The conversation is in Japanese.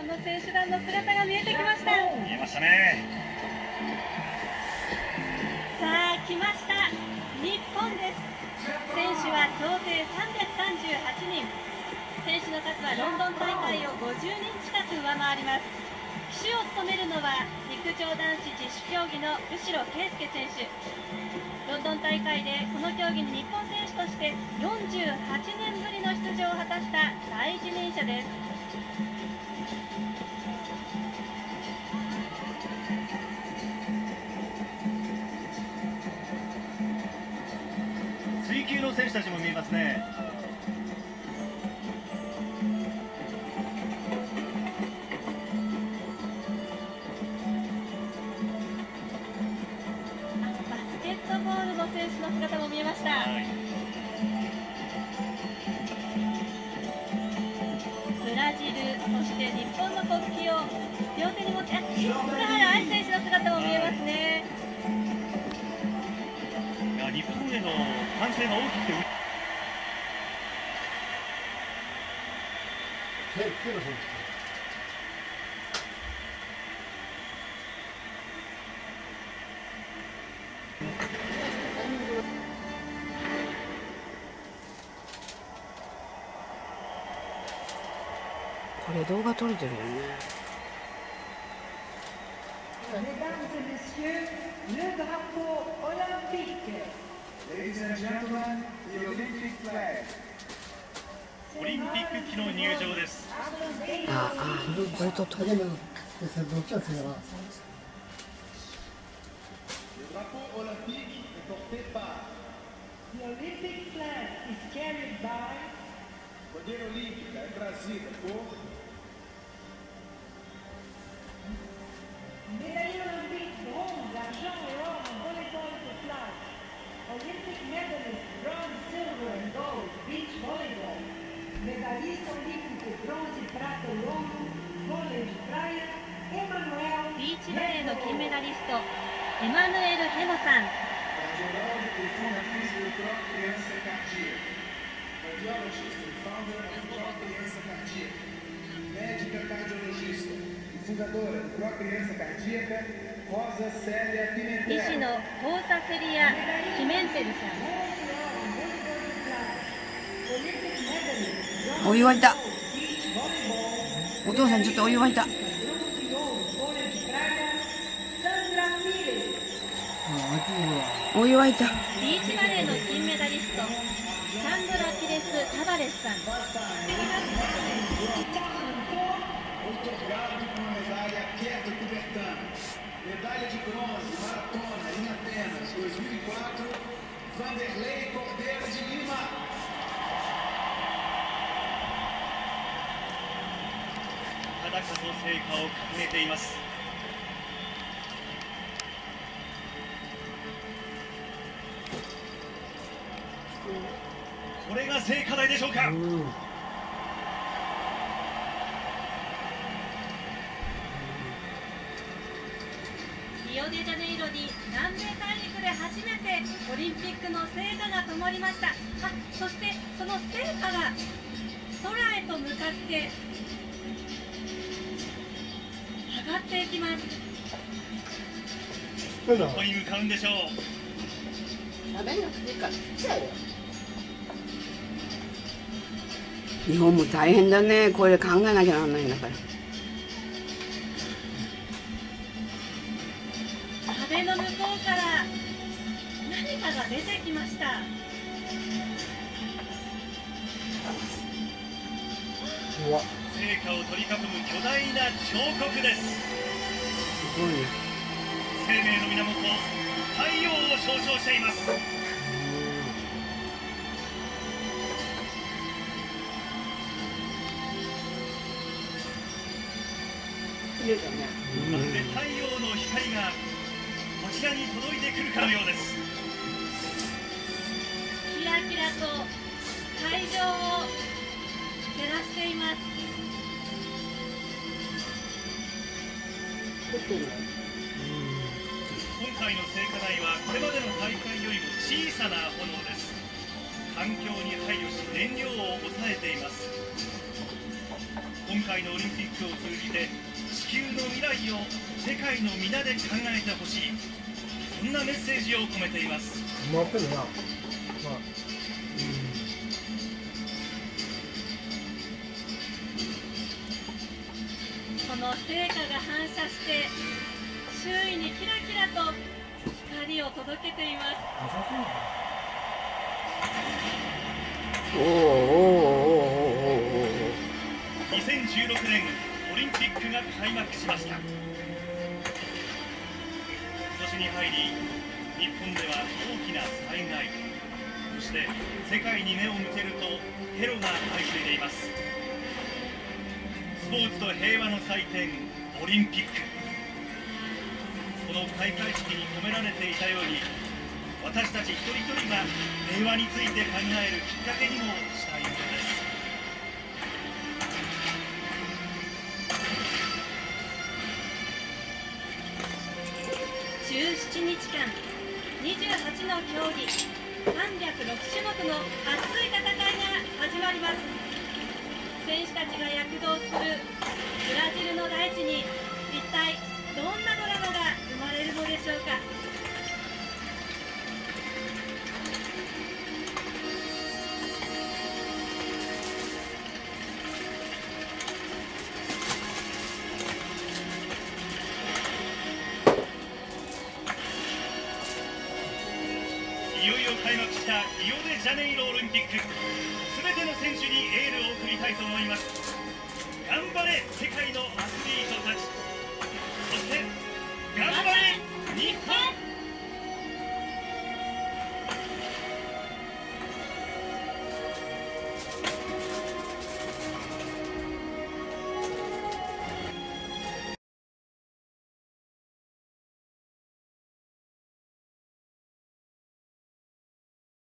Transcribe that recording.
本の選手団の姿が見えてきました。見えましたね。さあ来ました。日本です。選手は総勢338人。選手の数はロンドン大会を50人近く上回ります。旗手を務めるのは陸上男子自主競技の後呂圭介選手。ロンドン大会でこの競技に日本選手として48年ぶりの出場を果たした第一人者ですの選手たちも見えますね、ブラジル、そして日本の国旗を両手に持って、あ福原愛選手の姿も見えますね。への歓声が大きくてこれ動画撮れてるよね Mesdames et messieurs, le drapeau olympique. オリンピック機の入場です。シュバの金メダリストエマヌエル・ヘモさん医師のコーサ・セリア・メンテルさんお湯いたお父さんちょっとお湯沸いたおビーチバレーの金メダリストサンドラ・ピレス・タバレスさん裸の成果を掲げています。これが聖火台でしょうか、リオデジャネイロに南米大陸で初めてオリンピックの聖火が灯りました。あそしてその聖火が空へと向かって上がっていきます。どこに向かうんでしょう？食べなくていいからちっちゃいよ日本も大変だね。これ考えなきゃならないんだから。壁の向こうから何かが出てきました。聖火を取り囲む巨大な彫刻です。すごいね。生命の源太陽を象徴しています綺麗だねまるで太陽の光がこちらに届いてくるかのようですキラキラと会場を照らしています撮ってるよ今回の聖火台はこれまでの大会よりも小さな炎です環境に配慮し燃料を抑えています今回のオリンピックを通じて球の未来を世界の皆で考えてほしい。そんなメッセージを込めています。回ってるな。まあこの成果が反射して周囲にキラキラと光を届けています。おーおーおーおーおーおー。2016年オリンピックが開幕しました。今年に入り日本では大きな災害そして世界に目を向けるとテロが相次いでいます。スポーツと平和の祭典オリンピック。この開会式に込められていたように私たち一人一人が平和について考えるきっかけにもしたいのです。17日間28の競技306種目の熱い戦いが始まります。選手たちが躍動するブラジルの大地に一体どんなドラマが生まれるのでしょうか。したリオデジャネイロオリンピック。すべての選手にエールを送りたいと思います。頑張れ世界の